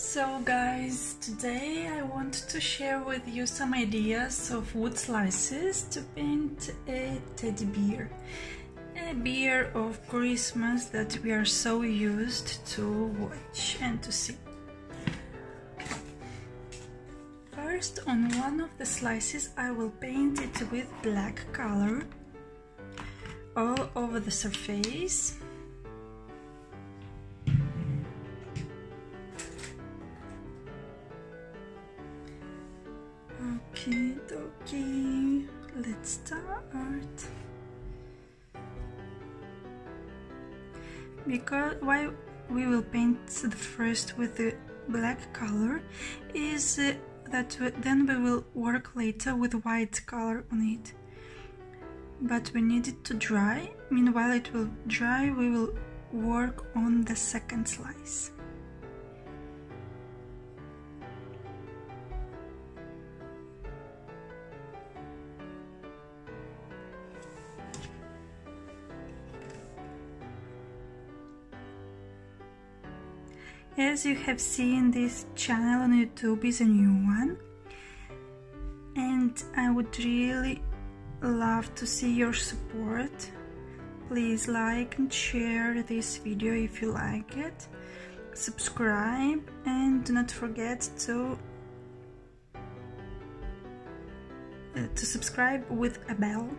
So guys, today I want to share with you some ideas of wood slices to paint a teddy bear. A bear of Christmas that we are so used to watch and to see. First, on one of the slices I will paint it with black color all over the surface Okay, let's start. Because why we will paint the first with the black color is uh, that then we will work later with white color on it. But we need it to dry. Meanwhile it will dry, we will work on the second slice. As you have seen, this channel on YouTube is a new one, and I would really love to see your support. Please like and share this video if you like it, subscribe, and do not forget to uh, to subscribe with a bell.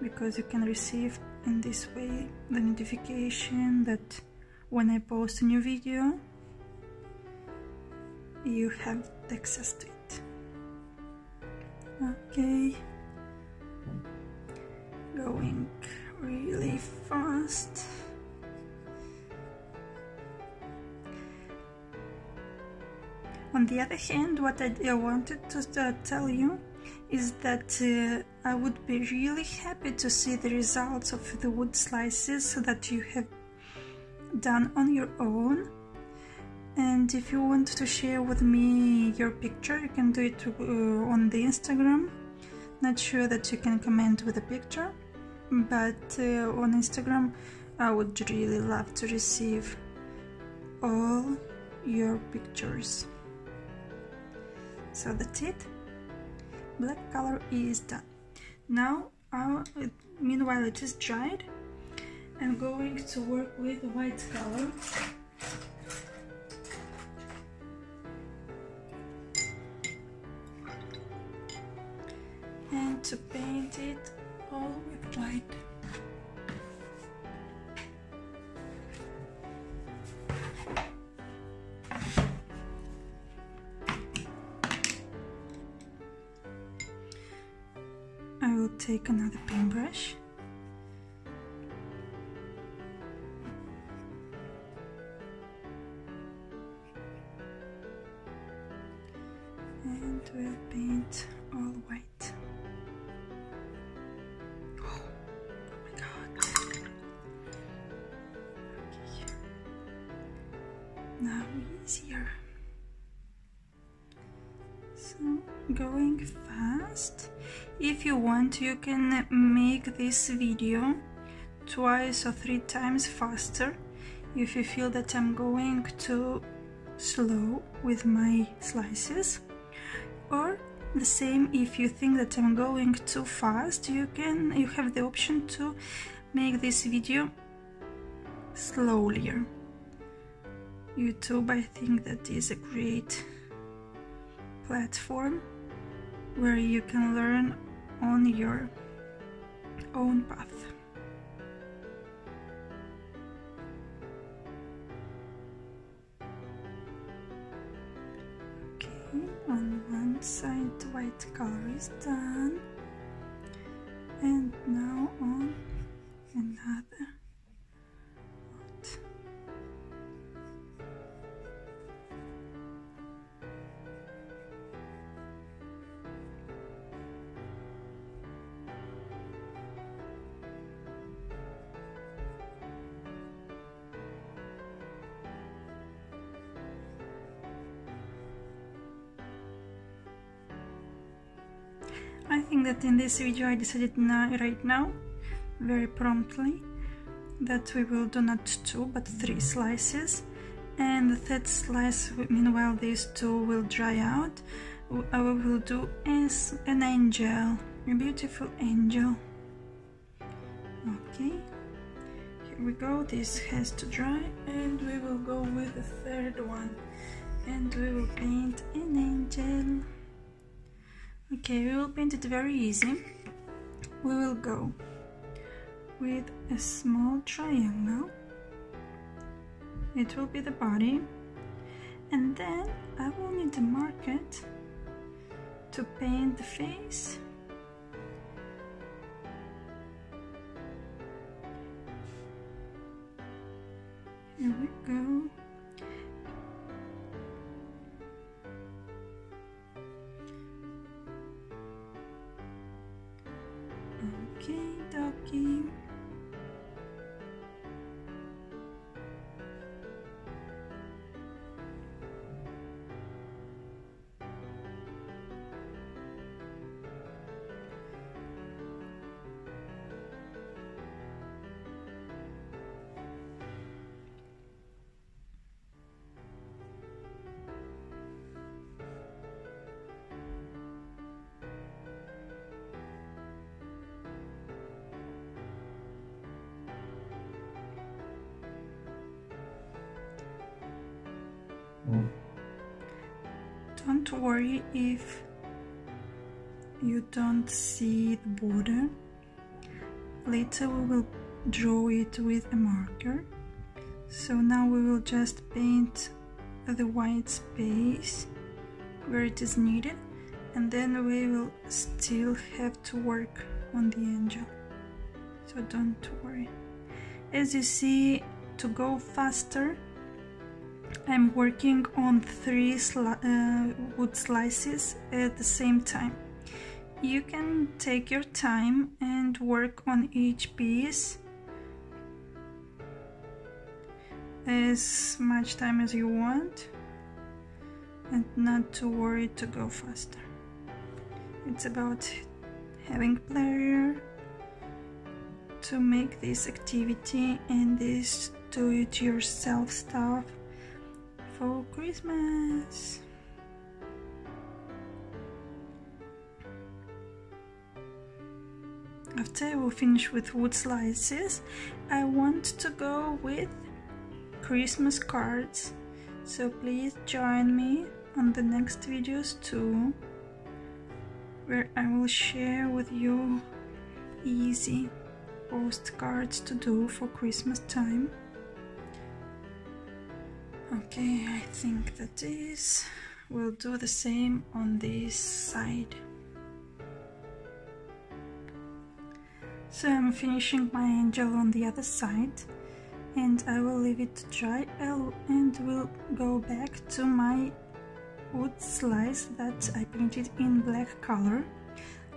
Because you can receive in this way the notification that when I post a new video you have access to it. Okay. Going really fast. On the other hand what I, wanted to tell you is that uh, I would be really happy to see the results of the wood slices that you have done on your own. And if you want to share with me your picture you can do it uh, on the Instagram. Not sure that you can comment with a picture but uh, on Instagram I would really love to receive all your pictures. So that's it. Black color is done. Now uh, meanwhile it is dried I'm going to work with white color. And to paint it all with white. I will take another paintbrush Now easier. So going fast. If you want you can make this video twice or three times faster if you feel that I'm going too slow with my slices or the same if you think that I'm going too fast you can you have the option to make this video slowly YouTube I think that is a great platform where you can learn on your own path. Okay, on one side the white color is done. And now on another think that in this video I decided now, right now, very promptly, that we will do not two but three slices. And the third slice meanwhile these two will dry out. I will do as an angel a beautiful angel. Okay. Here we go. This has to dry and we will go with the third one. And we will paint an angel okay we will paint it very easy. We will go with a small triangle it will be the body. And then I will need to mark it to paint the face. Here we go Don't worry if you don't see the border. Later we will draw it with a marker. So now we will just paint the white space where it is needed and then we will still have to work on the angel. So don't worry. As you see, to go faster, I'm working on three sli uh, wood slices at the same time. You can take your time and work on each piece as much time as you want and not to worry to go faster. It's about having pleasure to make this activity and this do-it-yourself stuff for Christmas. After we finish with wood slices, I want to go with Christmas cards. So please join me on the next videos too, where I will share with you easy postcards to do for Christmas time. Okay, I think that this will do the same on this side. So I'm finishing my angel on the other side and I will leave it to dry and will go back to my wood slice that I painted in black color.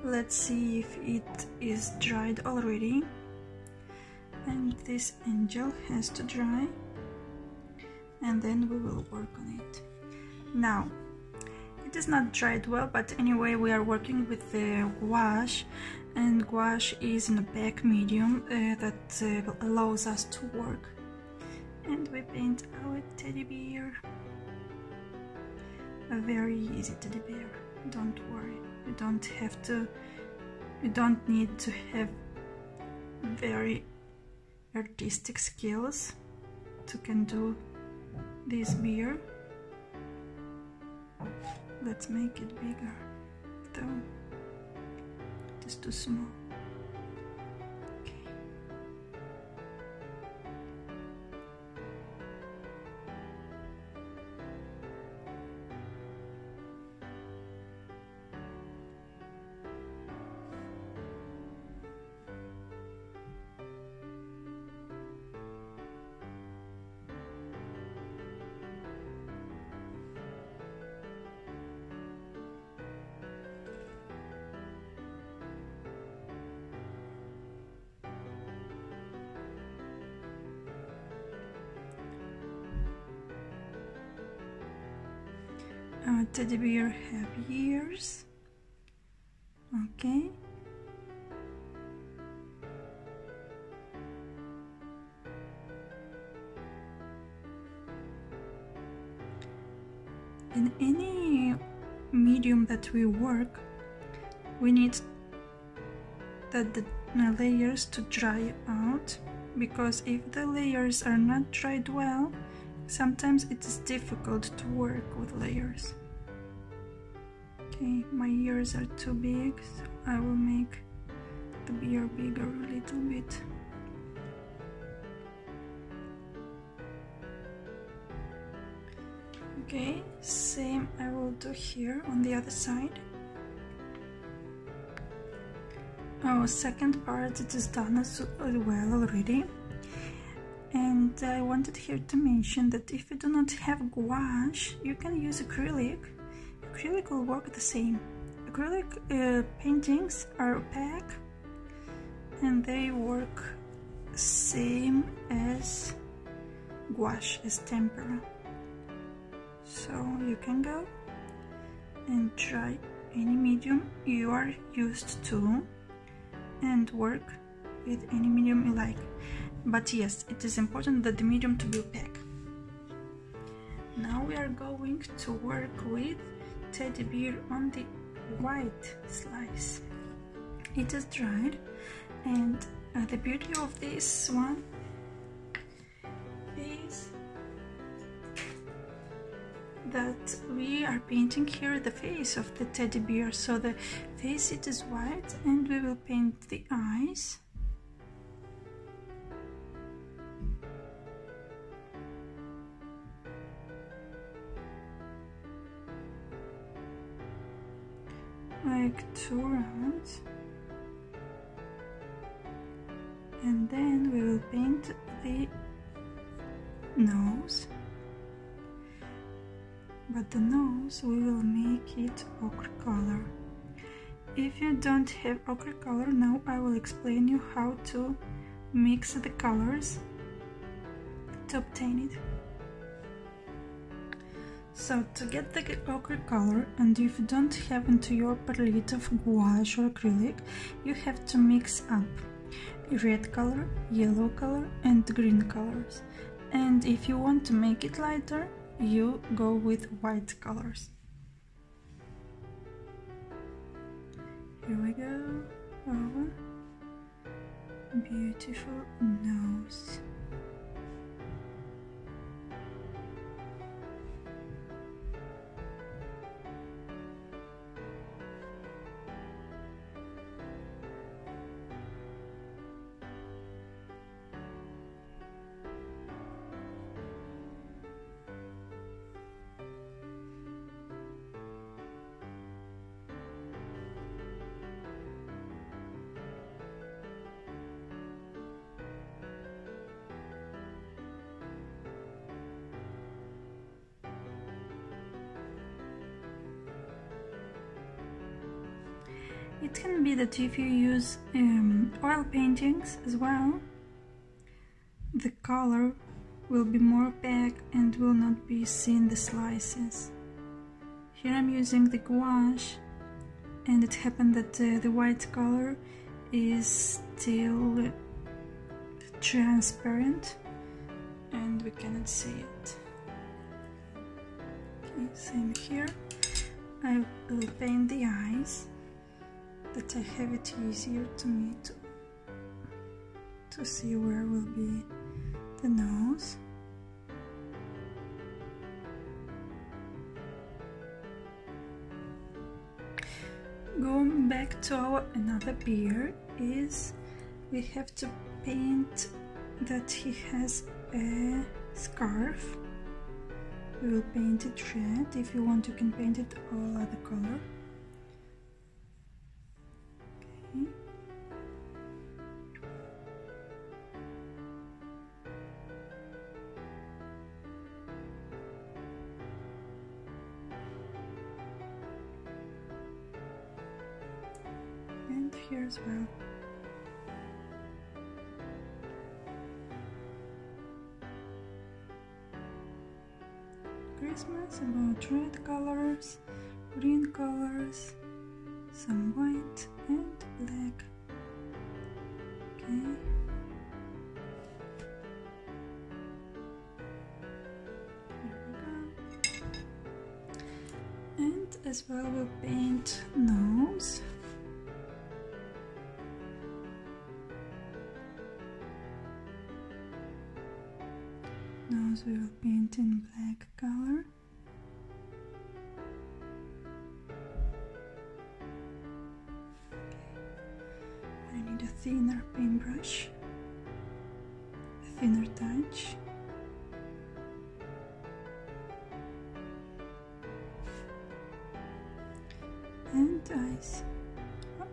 Let's see if it is dried already. And this angel has to dry and then we will work on it. Now, it is not dried well, but anyway, we are working with the gouache, and gouache is in a black medium uh, that uh, allows us to work. And we paint our teddy bear. A very easy teddy bear. Don't worry, you don't have to. You don't need to have very artistic skills to can do this beer. Let's make it bigger. Though it is too small uh, teddy bear have ears. Okay. In any medium that we work, we need that the layers to dry out because if the layers are not dried well, sometimes it is difficult to work with layers. Okay, my ears are too big, so I will make the ear bigger a little bit. Okay, same I will do here on the other side. Our second part it is done as well already. And I wanted here to mention that if you do not have gouache, you can use acrylic. Acrylic will work the same. Acrylic uh, paintings are opaque and they work same as gouache, as tempera. So you can go and try any medium you are used to and work with any medium you like. But yes, it is important that the medium to be opaque. Now we are going to work with teddy bear on the white slice. It is dried and uh, the beauty of this one is that we are painting here the face of the teddy bear so the face it is white and we will paint the eyes two rounds and then we will paint the nose. But the nose we will make it ochre color. If you don't have ochre color now I will explain you how to mix the colors to obtain it so to get the ochre color and if you don't have into your palette of gouache or acrylic you have to mix up red color, yellow color and green colors and if you want to make it lighter you go with white colors. Here we go. Beautiful nose. It can be that if you use um, oil paintings as well, the color will be more opaque and will not be seen the slices. Here I'm using the gouache and it happened that uh, the white color is still transparent and we cannot see it. Okay, same here. I will paint the eyes that I have it easier to me to, to see where will be the nose. Going back to our another beard is we have to paint that he has a scarf. We will paint it red. If you want you can paint it all other color. As well. Christmas about red colors, green colors, some white and black. Okay. Go. as well we'll paint nose. Nose we will paint in black color. I need a thinner paintbrush, a thinner touch. and eyes. Up,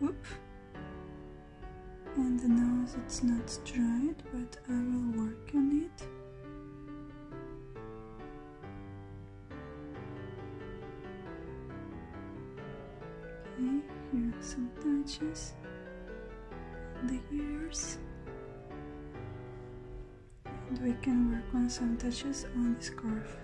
whoop. And the nose, it's not dried, but I will work on it. Okay, here are some touches. The ears. And we can work on some touches on the scarf.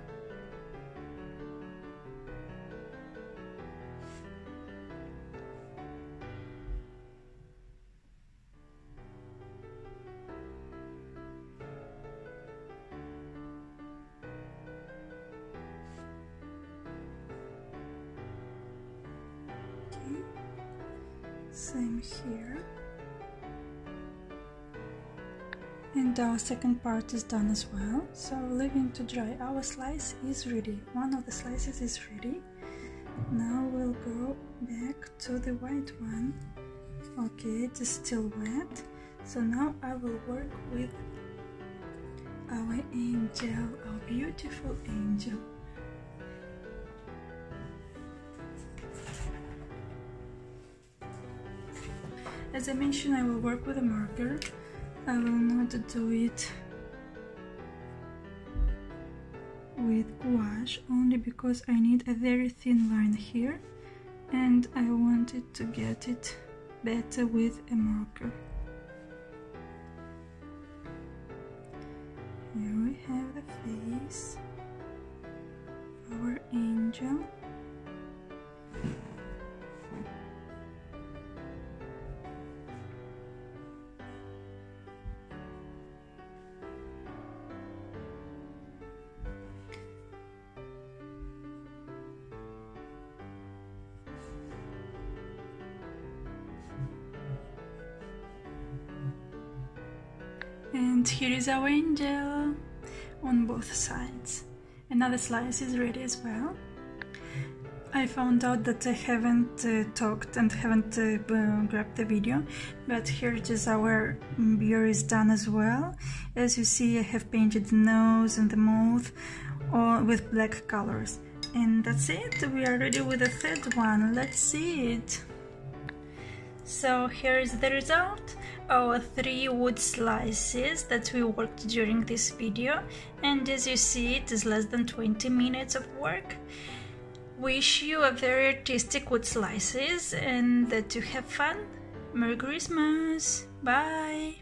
Same here. And our second part is done as well. So leaving to dry our slice is ready. One of the slices is ready. Now we'll go back to the white one. Okay it is still wet. So now I will work with our angel our beautiful angel As I mentioned, I will work with a marker. I will not do it with gouache only because I need a very thin line here and I wanted to get it better with a marker. Here we have the face, our angel. And here is our angel on both sides. Another slice is ready as well. I found out that I haven't uh, talked and haven't uh, grabbed the video, but here it is our beer is done as well. As you see, I have painted the nose and the mouth all with black colors. And that's it, we are ready with the third one, let's see it. So here is the result our three wood slices that we worked during this video and as you see it is less than 20 minutes of work. Wish you a very artistic wood slices and that you have fun. Merry Christmas! Bye!